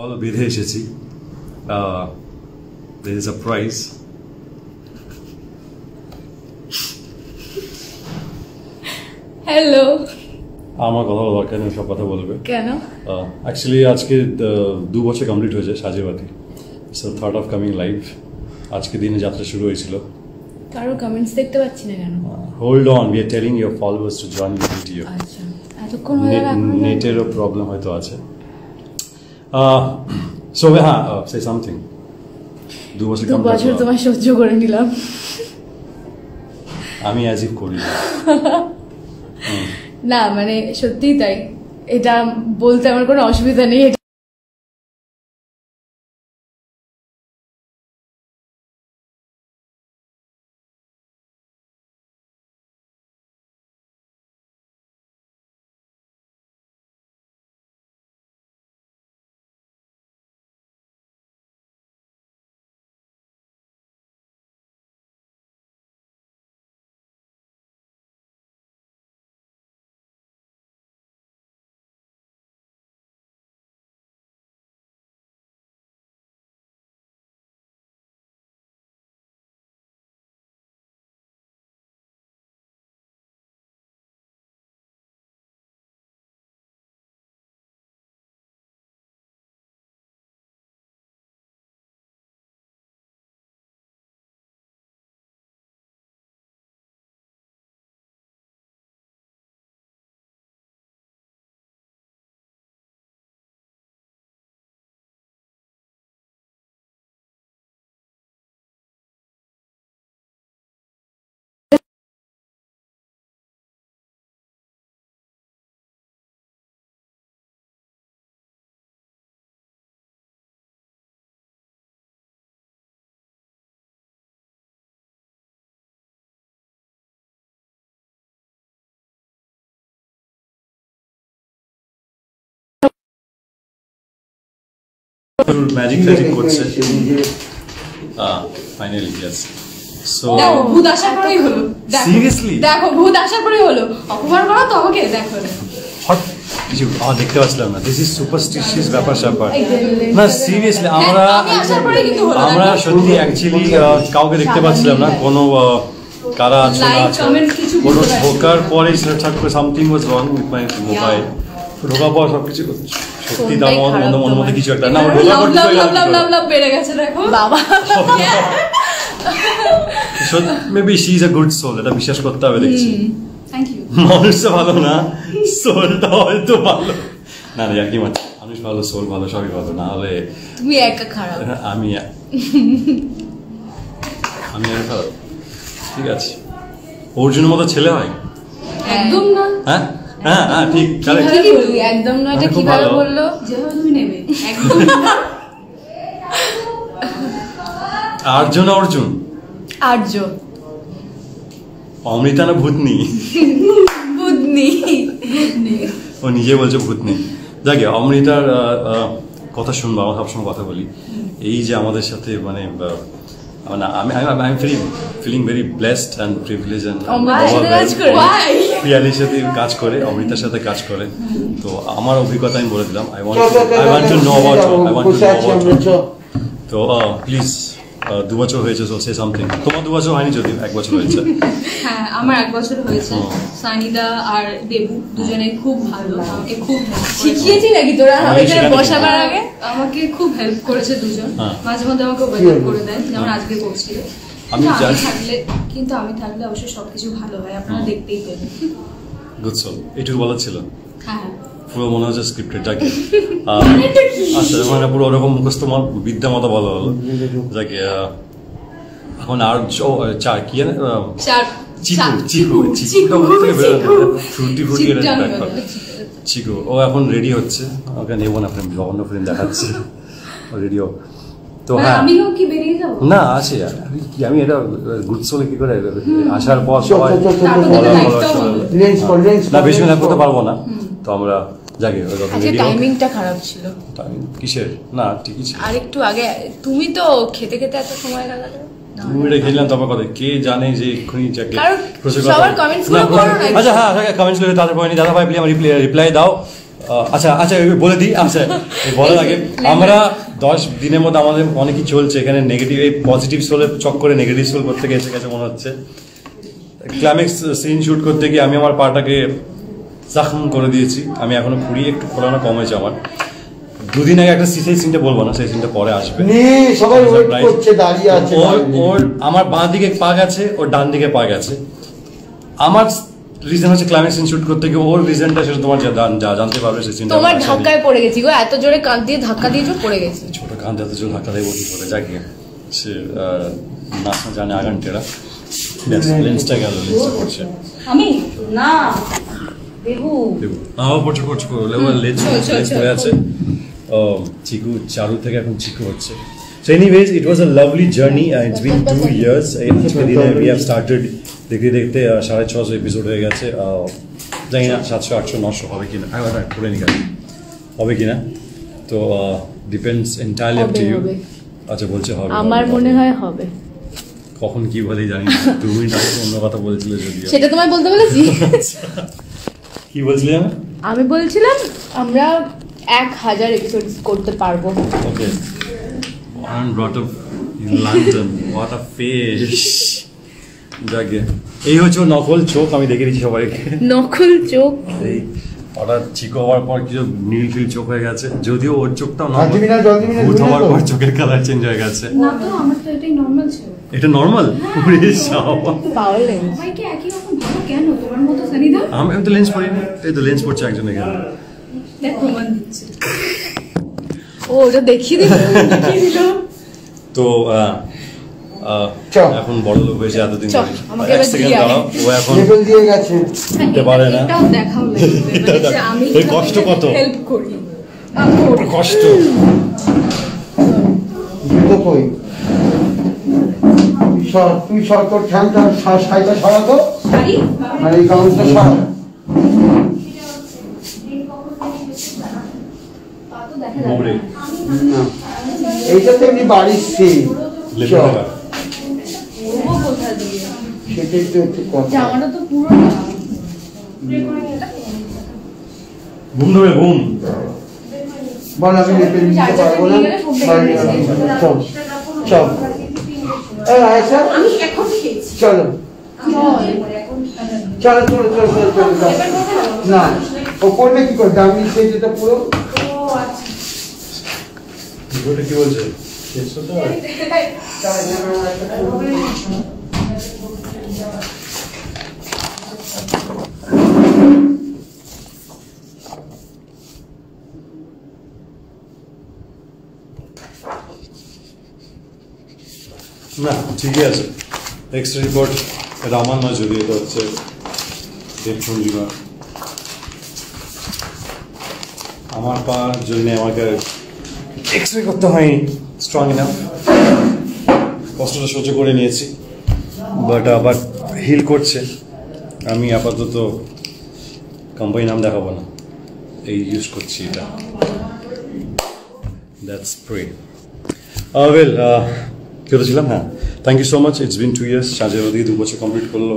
Call বেঁধে এসেছি there is a prize hello আমার কথা দরকার নেই সব কথা বলবে? কেন? অ্যাকচুয়ালি আজকে আহ, দু বছর কমপ্লিট হয়েছে Sanjhebati. So third of coming live আজকে দিনে যাত্রা শুরু হয়েছিল। কারোর কমেন্টস দেখতে পাচ্ছি না কেন? Hold on we are telling your followers to join your video আচ্ছা এতক্ষণ? নেটেরও প্রবলেম হয়তো আছে। সো হ্যাঁ সে সামথিং দু বছর দু বছর তোমার সহ্য করে নিলাম। আমি অ্যাজ ইফ করি। না মানে সত্যিই তাই। এটা বলতে আমার কোনো অসুবিধা নেই ম্যাজিক ট্যাজিক করছে ফাইনালি ইয়েস সো দেখো ভূত আসার পরেই হলো। Seriously? দেখো ভূত আসার পরেই হলো। অপমান করো তো আমাকে দেখো হট কিছু আহ, দেখতে পাচ্ছিলাম না। দিস ইজ সুপারস্টিশিয়াস ব্যাপার স্যাপার। না সিরিয়াসলি আমরা হ্যাঁ, আমরা সত্যি অ্যাকচুয়ালি কাউকে দেখতে পাচ্ছিলাম না। কোনো কারা আছে না আছে কোনো ঢোকার পরে সেটা something was wrong with my mobile ঢোকার পর সবকিছু সত্যি মধ্যে। কিছু একটা। না বেড়ে গেছে দেখো। বাবা। Maybe she is a good soul এটা বিশ্বাস করতে হবে দেখছি। মানুষটা ভালো না সোলটা হয়তো ভালো। না না একই মাত্র মানুষ ভালো সোল ভালো সবই ভালো না হলে তুমি একা খারাপ। আমি আমি আর খারাপ। ঠিক আছে। অর্জুনের মতো ছেলে হয়? একদম না। হ্যাঁ? হ্যাঁ হ্যাঁ ঠিক একদম না এটা কীভাবে বলল যেভাবে তুমি নেবে একদম। আর্য না অর্জুন? আর্য অমৃতা না ভূতনি? বুদনি ও নিজে বলছে ভূতনি। যাকে অমৃতার কথা শুনব আমরা সবসময় কথা বলি। এই যে আমাদের সাথে মানে feeling feeling very blessed and privilege অমৃতার সাথে কাজ করে? Why? পিয়ালির সাথে কাজ করে অমৃতার সাথে কাজ করে তো আমার অভিজ্ঞতা আমি বলে দিলাম I want I want to know about I want to know about তো প্লিজ দু বছর হয়েছে সো সে সামথিং তোমার দু বছর হয়নি যদি এক বছর হয়েছে। হ্যাঁ আমার এক বছর হয়েছে। সানিদা আর দেবু দুজনে খুব ভালো আমাকে খুব শিখিয়েছি নাকি তোরা? আমি এখানে বসাবার আগে? আমাকে খুব হেল্প করেছে দুজন। হ্যাঁ। মাঝে মধ্যে আমাকে ওয়েলকাম করে দেয় যেমন হ্যাঁ। আজকে করছিল। আমি জানি- থাকলে কিন্তু আমি থাকলে অবশ্যই সবকিছু ভালো হয় আপনারা দেখতেই পেলেন। গুড সোল এটুকু বলার ছিল? হ্যাঁ। পুরো মনে হচ্ছে স্ক্রিপ্টেড যাকে আচ্ছা মানে পুরো ওরকম মুখস্থ বিদ্যা মতো বলা হলো। যাকে এখন আর জ- চা কি জানে? চার চিকু চার- চিকু চিকু, চিকুটা মুখ থেকে চিকু। ফ্রুটি ফ্রুটি এটা চিকু। ও এখন রেডি হচ্ছে। ওকে নেব না ফ্রেন্ড জঘন্য ফ্রেন্ড দেখাচ্ছে। রেডিও তো মানে হ্যাঁ। আমিও কি বেরিয়ে যাব? না আছে। আমি কি আমি এটা গুডসোলে কি করে? আসার পর সবাই না বেশি না করতে পারব না। তো আমরা আজকে টাইমিংটা খারাপ ছিল। Timing কিসের? না ঠিকই ছিল। আর একটু আগে তুমি তো খেতে খেতে এত সময় লাগালে। খেললাম কে জানে যে এক্ষুনি সবার। আচ্ছা হ্যাঁ কমেন্টস করে তাদের পয়েন্ট দাদা ভাই প্লিজ আমার রিপ্লাই দাও। আচ্ছা আচ্ছা বলে দিই আচ্ছা এই বলার আগে আমরা দশ দিনের মধ্যে আমাদের অনেকই চলছে। এখানে নেগেটিভ এই পজিটিভ সোলে চক করে নেগেটিভ সোল করতে গেছে গেছে মনে হচ্ছে। ক্লাইম্যাক্স সিন শুট করতে গিয়ে আমি আমার পাটাকে জাখম করে দিয়েছি। আমি এখনও ফুরিয়ে একটু ফোলানো কমেছে আমার। দুদিন আগে একটা সেই সিনটা বলব না সেই সিনটা পরে আসবে। নে সবাই ওয়েট করছে দাঁড়িয়ে আছে ওর ওর আমার বাঁ দিকে পা গেছে ওর ডান দিকে পা গেছে। আমার রিজন হচ্ছে ক্লাইম্যাক্স সিন শুট করতে গিয়ে ওর রিজনটা সেটা তোমার যা যা জানতে পারবে সেই সিনটা তোমার ধাক্কায় পড়ে গেছি গো এত জোরে কান দিয়ে ধাক্কা দিয়েছ পড়ে গেছি। ছোট কান যাতে জোর ধাক্কা দেয় বলতে চলে যাকে সে নাচ না জানে আগান টেরা লেন্সটা গেল লেন্সটা পড়ছে। আমি? না। দেবু পড়ছে পড়ছে। পড়ে আছে। চিকু চারু থেকে এখন চিকু হচ্ছে। So anyways, it was a lovely journey. Uh, it's been two years. এই we have started দেখতে দেখতে সাড়ে ছশো এপিসোড হয়ে গেছে। আহ, জানি না সাতশো আটশো নশো হবে কিনা। করে নি হবে কিনা? তো depends entirely up to you আচ্ছা বলছে হবে আমার মনে হয় হবে। কখন কি বলে জানি না। দু মিনিট অন্য কথা বলছিলে যদিও। সেটা তোমায় বলতে বলেছি। কি বলছিলে আমি বলছিলাম আমরা এক হাজার এপিসোড করতে পারব। ওকে। Born ব্রট up in London. What a face যাকে। এই হচ্ছে নকল চোখ আমি দেখে দিচ্ছি সবাইকে। নকল চোখ? এই হঠাৎ চিকো হওয়ার পর কিছু নীল ফিল চোখ হয়ে গেছে। যদিও ওর চোখটাও ভূত হওয়ার পর চোখের কালার চেঞ্জ হয়ে গেছে। না তো আমার তো এটাই নর্মাল ছিল। এটা নর্মাল পাওয়ার লেন্স সবাইকে একই রকম তোমার আমি আমি তো লেন্স পরিনি। এই তো লেন্স পড়ছে একজন এখানে। ও ওটা দেখিয়ে দিল? দেখিয়ে দিল? তো এখন বড় লোক হয়েছে এতদিন এক সেকেন্ড দাঁড়াও ও এখন লেভেল দিয়ে গেছে। উঠতে পারে না। দেখাও লাগবে। এটা মানে এই কষ্ট কত? হেল্প করি। কষ্ট। কই? তুই সর তুই সর তোর ঠ্যাংটা সা- সাইডটা সরাতো শাড়ি আর এই গাউনটা সর না। এইটা তো এমনি বাড়ির দিয়ে? সেটাই তো একটু কথা। জামাটা তো পুরো না। ঘুম ধরে ঘুম বল আমি লেপে নিতে পারব না। চল চল। চলো। চলো চলো চলো চলো চলো না ও করবে কি করে? দামি সে যেটা পুরো? ওটা কি বলছে? না ঠিকই আছে। এক্স রিপোর্ট এটা হচ্ছে দেখুন জীবন আমার পার জন্য আমাকে এক্স রে করতে হয়নি স্ট্রং ইনাফ কষ্টটা সহ্য করে নিয়েছি বাট আবার হিল করছে আমি আপাতত কোম্পানি নাম দেখাবো না এই ইউজ করছি এটা দ্যাটস প্রে ওয়েল কি বলেছিলাম হ্যাঁ thank you so much it's been two years ওদিকে দু বছর কমপ্লিট করল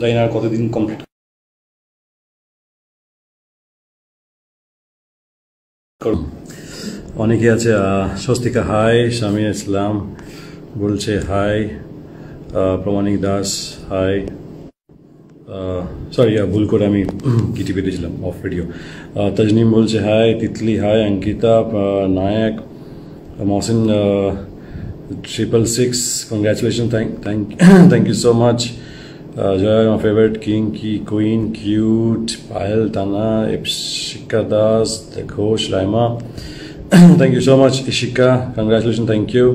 জানি না আর কতদিন কমপ্লিট অনেকে আছে স্বস্তিকা হাই স্বামী ইসলাম বলছে hi Pramanik Das hi sorry ভুল করে আমি কিটি পেটেছিলাম অফ ভিডিও তাজনিম বলছে hi Titli hi Ankita Nayak Mohsin triple six congratulation thank thank thank you so much Joy my favourite king কি কুইন কিউট পায়েল টানা Ipsika Das Ghosh Raima thank you so much Ishika congratulation thank you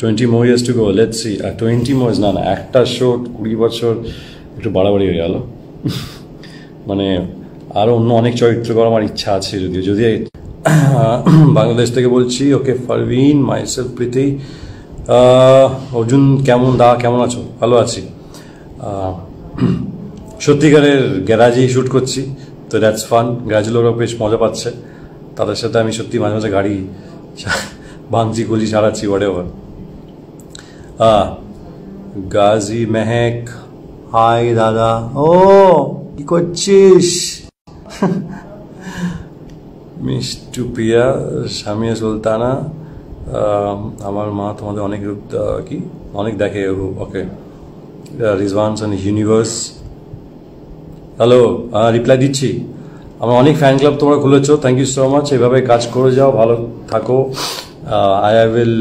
twenty more years to go let see R twenty more না না একটা show কুড়ি বছর, একটু বাড়াবাড়ি হয়ে গেল। মানে আরও অন্য অনেক চরিত্র করার আমার ইচ্ছা আছে যদিও যদি বাংলাদেশ থেকে বলছি, ওকে পারভিন মাইসেলফ প্রীতি। অর্জুন, কেমন দা, কেমন আছো? ভালো আছি। সত্যিকারের গ্যারাজেই শ্যুট করছি, তো দ্যাটস ফান গ্যারাজগুলোরও বেশ মজা পাচ্ছে। তাদের সাথে আমি সত্যি মাঝে মাঝে গাড়ি ভাঙছি গুলি সারাচ্ছি whatever Gazi Mehek, hi দাদা। ও, কি করছিস? মিষ্টু প্রিয়া সামিয়া সুলতানা আমার মা তোমাদের অনেক আহ, কি? অনেক দেখে okay. Rizwan universe hello reply দিচ্ছি। আমার অনেক ফ্যান ক্লাব তোমরা খুলেছো থ্যাংক ইউ সো মাচ এভাবে কাজ করে যাও ভালো থাকো। I I will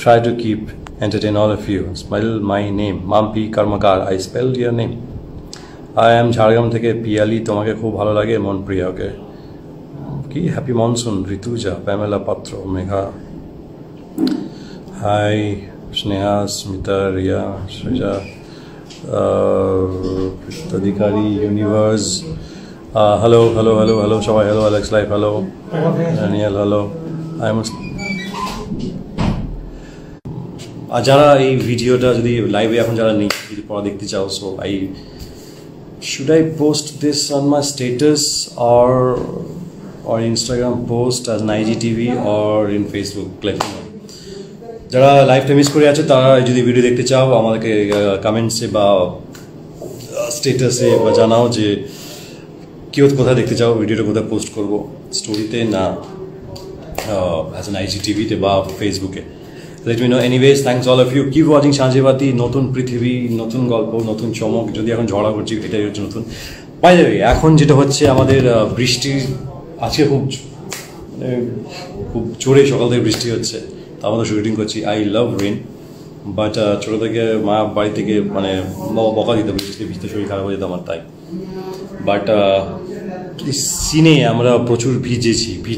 try to keep entertain all of you smell my name Mampi Karmakar I spell your name I am Jhargram থেকে পিয়ালি তোমাকে খুব ভালো লাগে মন প্রিয়া ওকে কি happy monsoon Rituja Pamela Patra Megha hi Sneha Smita Riya Srija Adhikari universe hello hello hello hello সবাই hello Alex life hello Daniel hello I am আর যারা এই ভিডিওটা যদি লাইভে এখন যারা নেই যদি পড়া দেখতে চাও so I should I post this on my status or post as an IGTV or in Facebook let me know. যারা লাইভটা মিস করে আছে তারা যদি ভিডিও দেখতে চাও আমাদেরকে কমেন্টসে বা স্টেটাসে বা জানাও যে কেউ কোথায় দেখতে চাও ভিডিওটা কোথায় পোস্ট করব। স্টোরিতে না অ্যাজ এন আইজিটিভিতে বা ফেসবুকে let me know anyways thanks all of you keep watching Sanjhebati নতুন পৃথিবী নতুন গল্প নতুন চমক। যদি এখন ঝড়া করছি এটাই হচ্ছে নতুন। পাই যাবে এখন যেটা হচ্ছে আমাদের আহ, বৃষ্টি আজকে খুব মানে খুব জোরে সকাল থেকে বৃষ্টি হচ্ছে। তা মধ্যে শুটিং করছি আই লাভ রেন বাট ছোটো থেকে মা বাড়ি থেকে মানে বকা দিত বৃষ্টিতে ভিজতে শরীর খারাপ হয়ে যেত আমার, তাই। বাট সিনে আমরা প্রচুর ভিজেছি, ভিজ